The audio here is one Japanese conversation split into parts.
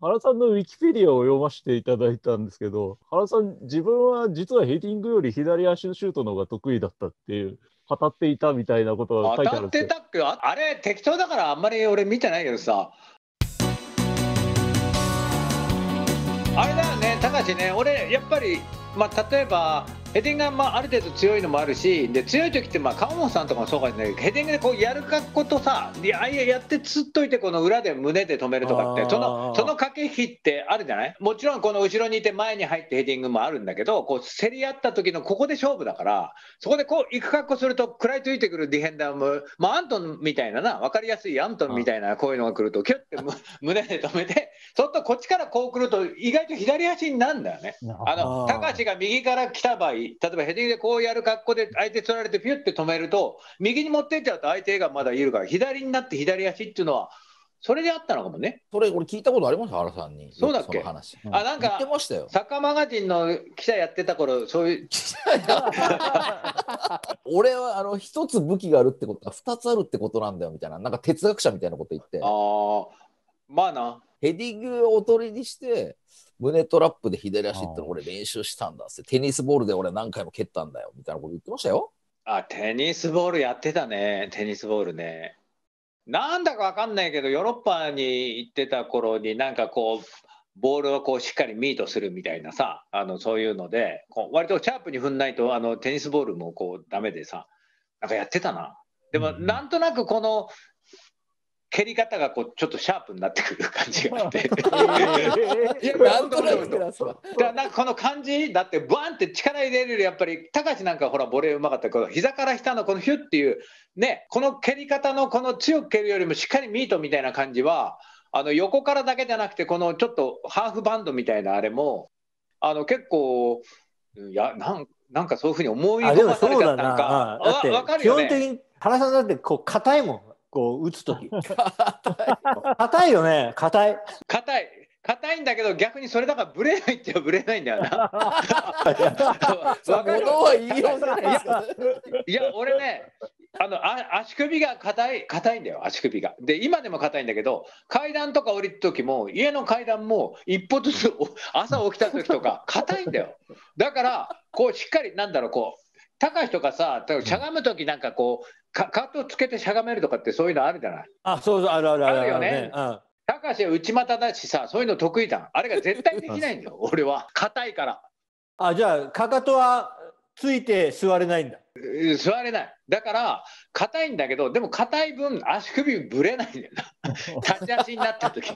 原さんのウィキペディアを読ませていただいたんですけど、原さん、自分は実はヘディングより左足のシュートの方が得意だったっていう、語っていたみたいなことが書いてあるんです当たってたっけああれ適当だからあんまり俺見てないけどさ。あれだよね高橋ね俺やっぱりまあ例えばヘディングがまあある程度強いのもあるしで強い時ってまあ川本さんとかもそうかもしれないけどヘディングでこうやる格好とさいやいややってつっといてこの裏で胸で止めるとかってそのその駆け引きってあるじゃない？もちろんこの後ろにいて前に入ってヘディングもあるんだけどこう競り合った時のここで勝負だからそこでこう行く格好すると食らいついてくるディフェンダーも、まあ、アントンみたいなな分かりやすいアントンみたいなこういうのが来るとキュッてむ胸で止めてそうするとこっちからこう来ると意外と左足になるんだよね。あの高橋が右から来た場合、例えばヘディングでこうやる格好で相手取られてピュッて止めると、右に持ってっちゃうと相手がまだいるから、左になって左足っていうのは、それであったのかもね。それ俺聞いたことあります？原さんに。そうだっけ？よくその話。あなん言ってかましたよ。サッカーマガジンの記者やってた頃そういう、俺はあの一つ武器があるってことは二つあるってことなんだよみたいななんか哲学者みたいなこと言ってあーまあな、ヘディングをおとりにして胸トラップで左足っての俺練習したんだってテニスボールで俺何回も蹴ったんだよみたいなこと言ってましたよ。あテニスボールやってたね、テニスボールね。なんだかわかんないけど、ヨーロッパに行ってた頃に、なんかこう、ボールをこうしっかりミートするみたいなさ、あのそういうので、こう割とシャープに踏んないとあのテニスボールもこうダメでさ、なんかやってたな。でも、うんなんとなくこの蹴り方がこうちょっとシャープになってくる感じがあって。いやなんとなくだからなんかこの感じだってバンって力入れるよりやっぱり高橋なんかほらボレーうまかったけど膝から下のこのヒュッっていうねこの蹴り方のこの強く蹴るよりもしっかりミートみたいな感じはあの横からだけじゃなくてこのちょっとハーフバンドみたいなあれもあの結構いやなんなんかそういうふうに思い込まされそうだな。ちゃったんかあだってわわかる基よね。本的に原さんだってこう硬いもん。こう打つとき。硬いよね。硬い。硬い硬いんだけど逆にそれだからブレないってブレないんだよな。いや、俺ね、あのあ足首が硬い、硬いんだよ、足首が。で、今でも硬いんだけど、階段とか降りる時も、家の階段も一歩ずつお 朝起きた時とか、硬いんだよ。だから、こう、しっかり、なんだろう、こう、高橋とかさ、例えばしゃがむ時なんかこう、かかかとつけてしゃがめるとかってそういうのあるじゃない？あそうそうあるあるあるあるよねうん高橋は内股だしさ、そういうの得意じゃん。あれが絶対できないんだよ、俺は。硬いから。あじゃあかかとはついて座れないんだ。うん座れない。だから、硬いんだけど、でも硬い分、足首ぶれないんだよな。立ち足になった時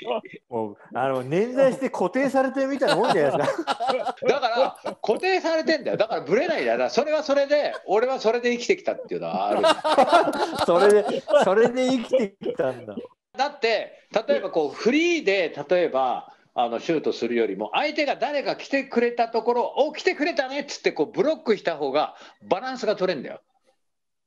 もうあの捻挫して固定されてるみたいなもんじゃないですか。だから、固定されてんだよ。だから、ぶれないんだよ。だそれはそれで、俺はそれで生きてきたっていうのはある。それでそれで生きてきたんだ。だって、例えばこう、フリーで、例えば、あのシュートするよりも相手が誰か来てくれたところお来てくれたねっつってこうブロックした方がバランスが取れるんだよ。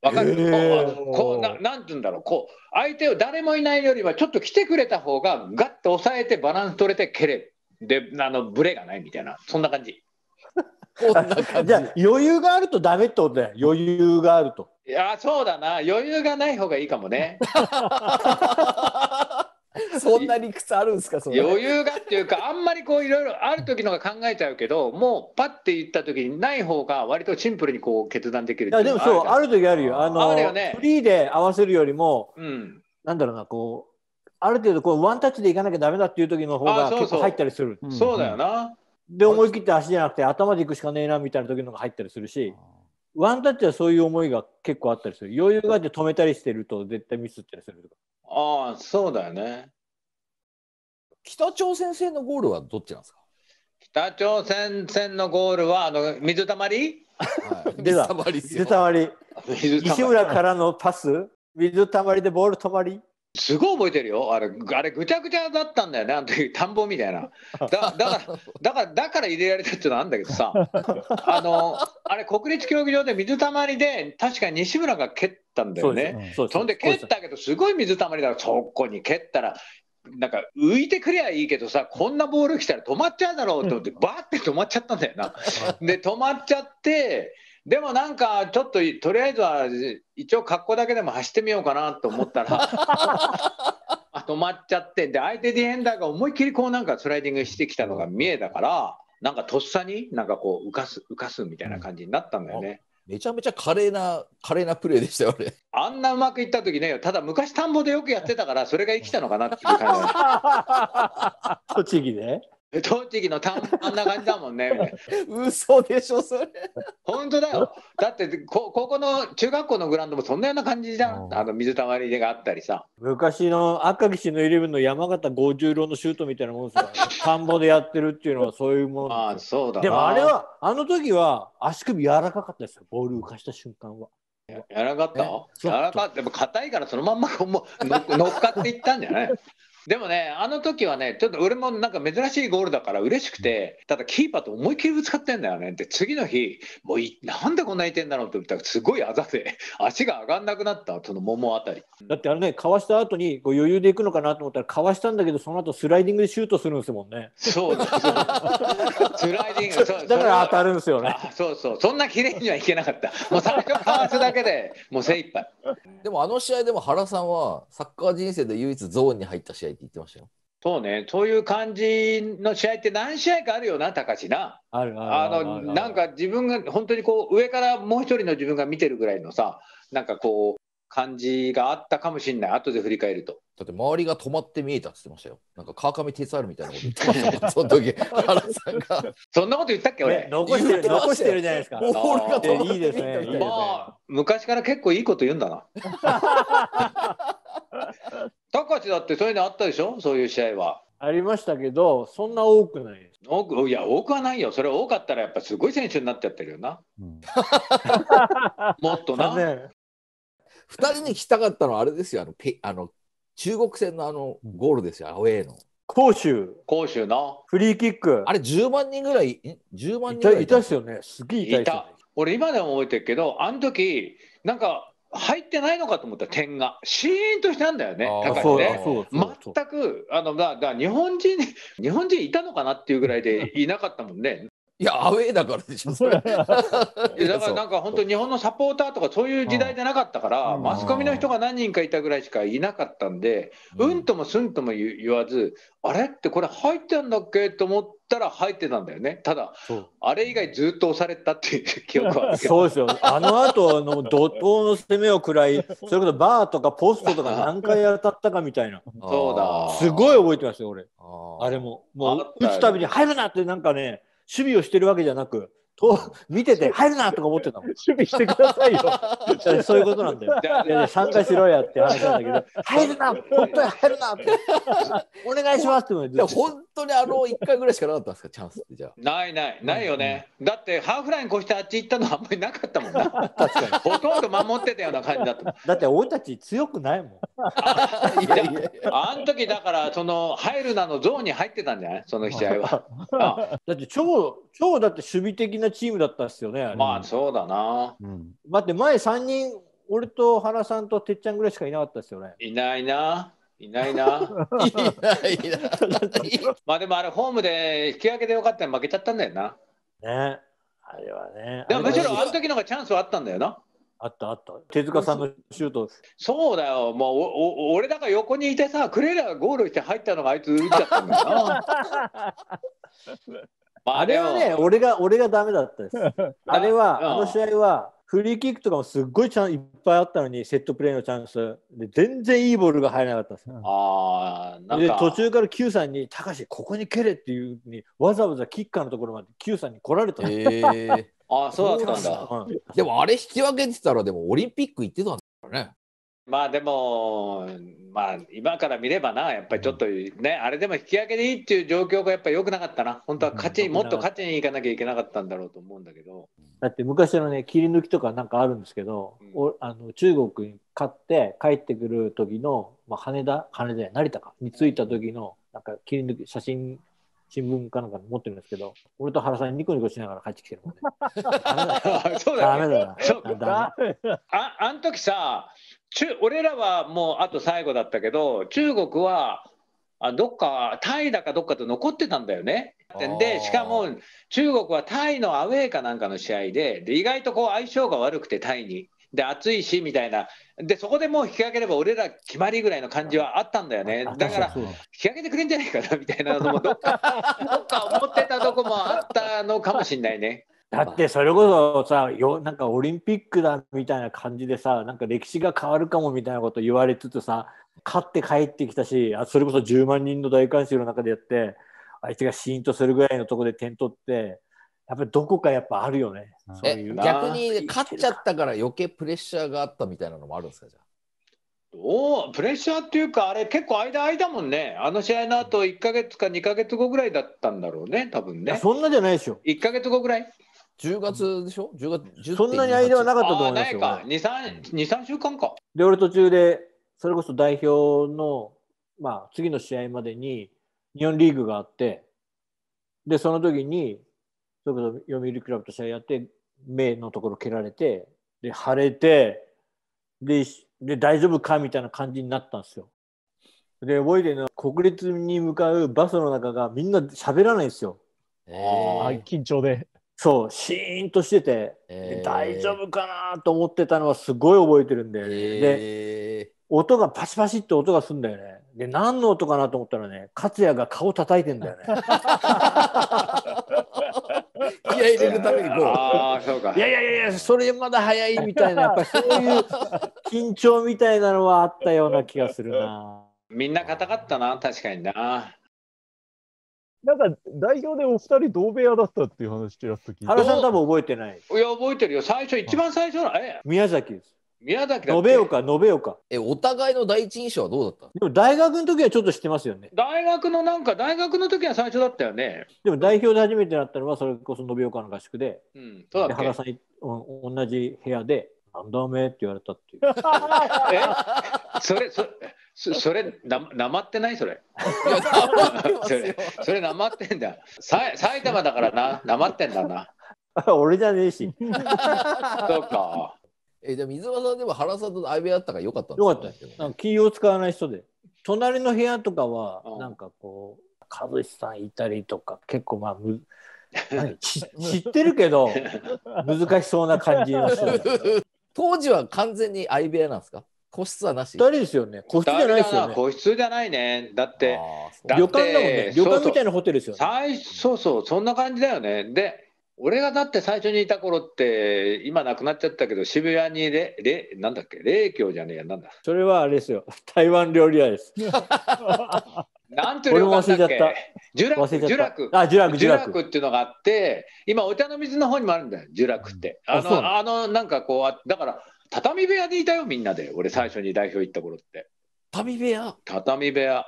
わかる、へーこうこうななんて言うんだろうこう相手を誰もいないよりはちょっと来てくれた方がガッと抑えてバランス取れて蹴れるであのブレがないみたいなそんな感じ。こんな感じじゃあ余裕があるとダメってことだよ。余裕があると。いやそうだな余裕がない方がいいかもね。そんな理屈あるんですかそれ。余裕がっていうかあんまりこういろいろある時のが考えちゃうけどもうパッて言った時にない方が割とシンプルにこう決断できるいやでもそうあるる時あるよ。あのあね。フリーで合わせるよりもうん。なんだろうなこうある程度こうワンタッチでいかなきゃダメだっていう時の方が結構入ったりする。そうだよな。で思い切って足じゃなくて頭でいくしかねえなみたいな時のが入ったりするしワンタッチはそういう思いが結構あったりする。余裕があって止めたりしてると絶対ミスったりするとか。ああそうだよね。北朝鮮戦のゴールはどっちなんですか、北朝鮮戦のゴールはあの水たまり？はい、出た。水たまり水た西まり。村からのパス？水たまりでボール止まり？すごい覚えてるよ。あれあれぐちゃぐちゃだったんだよね。あの時田んぼみたいな。だだからだからだから入れられたっていうのはあるんだけどさ。あのあれ国立競技場で水たまりで確か西村が蹴ったんだよね。すそんで蹴ったけどすごい水たまりだからそこに蹴ったらなんか浮いてくりゃいいけどさこんなボール来たら止まっちゃうだろうと思ってバーって止まっちゃったんだよな。で止まっちゃってでもなんかちょっととりあえずは一応格好だけでも走ってみようかなと思ったら あ止まっちゃってで相手ディフェンダーが思いっきりこうなんかスライディングしてきたのが見えたからなんかとっさになんかこう浮かす浮かすみたいな感じになったんだよね。めちゃめちゃ華麗な、華麗なプレーでしたよ、あれ。あんなうまくいった時ねただ昔田んぼでよくやってたからそれが生きたのかなっていう感じだ 栃木で 栃木の田んぼあんな感じだもんね。嘘でしょ、それ。本当だよ。だってこ高校の中学校のグラウンドもそんなような感じじゃん。うんあの水たまりがあったりさ。昔の赤岸のイレブンの山形五十郎のシュートみたいなもんですよ。田んぼでやってるっていうのはそういうもんですよそうだな。でもあれはあの時は足首柔らかかったですよ。ボール浮かした瞬間は。やらかったえやらかった。でも硬いからそのまんまこうもう乗っ乗っかっていったんじゃない？でもね、あの時はね、ちょっと俺もなんか珍しいゴールだから嬉しくて、ただキーパーと思いっきりぶつかってんだよね。で、次の日、もういなんでこんな痛いんだろうって思ったら、すごいあざで、足が上がんなくなった、その桃あたり。だってあれね、かわした後にこう余裕で行くのかなと思ったら、かわしたんだけど、その後スライディングでシュートするんですもんね。そうだ、そうスライディング、そうだから当たる。るんですよね。あそうそう、そんな綺麗にはいけなかった。もう最初かわすだけで もう精一杯。でもあの試合でも原さんはサッカー人生で唯一ゾーンに入った試合って言ってましたよ。そうね、そういう感じの試合って何試合かあるよな、高橋な。あるあのなんか自分が本当にこう上からもう一人の自分が見てるぐらいのさなんかこう感じがあったかもしれない後で振り返るとだって周りが止まって見えたって言ってましたよ。なんか川上哲治みたいなこと。言ってましたその時 原さんが。そんなこと言ったっけね俺、残してる残してるじゃないですか。ボールが止まっていいですねいいですね。まあ昔から結構いいこと言うんだな。高橋だってそういうのあったでしょ？そういう試合は。ありましたけど、そんな多くないです。多くいや多くはないよ。それ多かったらやっぱすごい選手になっちゃってるよな。うん。もっとな。ね二人に聞きたかったのはあれですよ、あのペあの中国戦のあのゴールですよ、アウェーの。甲州、甲州のフリーキック。あれ10万人ぐらい、ん10万いた人ぐらいいたっすよね。すげえいたいいたた。俺今でも覚えてるけどあの時なんか入ってないのかと思った点がシーンとしたんだよね高橋ね。全くあのだだ日本人日本人いたのかなっていうぐらいでいなかったもんね。いや、アウェーだからでしょ、それ。いやだからなんか本当日本のサポーターとかそういう時代じゃなかったからう。ん。マスコミの人が何人かいたぐらいしかいなかったんでうん。ともすんとも言言わずあれ？ってこれ入ってんだっけ？と思ったら入ってたんだよね。ただあれ以外ずっと押されたっていう 記憶はあるけど。そうですよ。あの後の怒涛の攻めを食らい、それこそバーとかポストとか何回当たったかみたいな。そうだ。すごい覚えてますよ、俺。あれも。もう打つたびに入るなってなんかね、守備をしてるわけじゃなく、と見てて入るなとか思ってたもん。守備してくださいよ。そういうことなんだよ。いや参加しろやって話なんだけど、入るな、本当に入るなって。お願いしますって言うのにいや本当にあの1回ぐらいしかなかったんですか、チャンスってじゃあ。ないないないよね、だってハーフライン越してあっち行ったのはあんまりなかったもんな確かに。ほとんど守ってたような感じだっただって俺たち強くないもん。いやいやあの時だからその入るなのゾーンに入ってたんじゃない？その試合はあ だって超、超だって守備的なチームだったっすよね。あれまあそうだなうん待って、前3人、俺と原さんとてっちゃんぐらいしかいなかったですよね。いないないないな いないいな まあでもあれホームで引き分けでよかったら負けちゃったんだよなね。あれはね。でもむしろあの時の方がチャンスはあったんだよなあったあった。手塚さんのシュート。そうだよもうおお俺だから横にいてさクレーラーがゴールして入ったのがあいつ打っちゃったんだよなま あれはね、俺が、俺がダメだったです。あれは、うんあの試合は、フリーキックとかもすっごいチャンいっぱいあったのに、セットプレーのチャンス。で、全然いいボールが入らなかったんですよ。ああなんでか途中から Q さんに「高橋ここに蹴れ」っていうふうにわざわざキッカーのところまで Q さんに来られたの、えーああそうだったんだうんでもあれ引き分けてたら、でもオリンピック行ってたんだからね。まあでも、まあ今から見ればな、やっぱりちょっとね、あれでも引き分けでいいっていう状況がやっぱり良くなかったな、本当は勝ちに、うんもっと勝ちに行かなきゃいけなかったんだろうと思うんだけど、だって昔のね切り抜きとかなんかあるんですけど、うん。おあの中国に勝って帰ってくる時の、まあ、羽田羽田成田か。に着いた時のなんか切り抜き写真新聞かなんか持ってるんですけど俺と原さんニコニコしながら帰ってきてるもんね。そうだよね。ダメだなああん時さ中、俺らはもうあと最後だったけど、中国はあどっか、タイだかどっかと残ってたんだよね。で、しかも中国はタイのアウェーかなんかの試合で、で意外とこう相性が悪くて、タイに。で暑いしみたいなでそこでもう引き分ければ俺ら決まりぐらいの感じはあったんだよねあだから引き分けてくれんじゃないかなみたいなのもどっか どっか思ってたとこもあったのかもしれないね。だってそれこそさよなんかオリンピックだみたいな感じでさなんか歴史が変わるかもみたいなこと言われつつさ勝って帰ってきたしあそれこそ10万人の大観衆の中でやって相手がシーンとするぐらいのところで点取ってやっぱりどこかやっぱあるよね。うん。そういう。え逆に勝っちゃったから余計プレッシャーがあったみたいなのもあるんですかじゃおプレッシャーっていうかあれ結構間間もんね。あの試合の後1か月か2か月後ぐらいだったんだろうね多分ね。そんなじゃないでしょ。1か月後ぐらい？あ10月でしょ？10月10.28そんなに間はなかったと思いますよ。ないか23週間かで俺途中でそれこそ代表の、まあ、次の試合までに日本リーグがあってでその時にそれこそ読売クラブと試合やって目のところ蹴られてで腫れてでしで大丈夫かみたいな感じになったんですよ。で覚えてるのは国立に向かうバスの中がみんな喋らないんですよ。え緊張で。そうシーンとしてて、えー大丈夫かなと思ってたのはすごい覚えてるんだよね。でえ音がパシパシって音がするんだよね。で、何の音かなと思ったらね、勝也が顔叩いてんだよね。ー 気合い入れるためにこうああそうかいやいやいやいや、それまだ早いみたいな、やっぱりそういう緊張みたいなのはあったような気がするな。みんな硬かったな確かにななんか代表でお二人同部屋だったっていう話ちらっと聞いて。原さん多分覚えてない。いや覚えてるよ最初一番最初のえ宮崎です。宮崎だっけ？延岡、延岡。えお互いの第一印象はどうだった？でも大学の時はちょっと知ってますよね。大学のなんか大学の時は最初だったよねでも代表で初めてなったのはそれこそ延岡の合宿で、うんそうだっけ？で原さんにうん同じ部屋で、なんだおめえって言われたっていう。え？それそそそれななまってない？それ。いや黙ってますよ。それなまってんだ。さ埼玉だからな。なまってんだな。俺じゃねえし。そうか。えじゃあ水場さんでも原さんと相部屋だったからよかったんよかった。ですねなんか気を使わない人で。隣の部屋とかはう、ん。なんかこう、和志さんいたりとか、結構まあ、む 何？知知ってるけど、難しそうな感じの人。二当時は完全に相部屋なんですか？個室はなし人ですよね。個室じゃないですよね。個室じゃないねだってあーそうだ旅館だもんね。旅そうそう館みたいなホテルですよね。最そうそうそんな感じだよねで俺がだって最初にいた頃って今なくなっちゃったけど渋谷にレレなんだっけ？霊郷じゃねえやなんだ？それはあれですよ。台湾料理屋です。なんていう旅館だっ俺も忘れちゃった。呪楽あ、呪楽、呪呪楽。楽っていうのがあって今お茶の水の方にもあるんだよ呪楽ってああそうなのあのなんかこうあだから畳部屋でいたよみんなで。俺最初に代表行った頃って。旅部屋、畳部屋。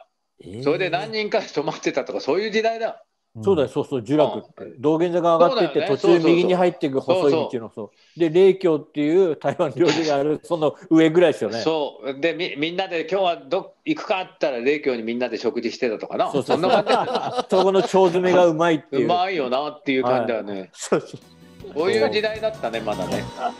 それで何人か泊まってたとかそういう時代だ。そうだよ、そうそう、呪楽。って。道玄坂上がっていって、ね。途中右に入っていく細い道の、そう。で、霊郷っていう台湾料理がある、その上ぐらいですよね。そう。でみみんなで今日はど行くかって言ったら霊郷にみんなで食事してたとかな。そうそうんな感じ。そこの腸詰めがうまいっていう。う。まいよなっていう感じだよね、そうそう。こういう時代だったねまだね。あ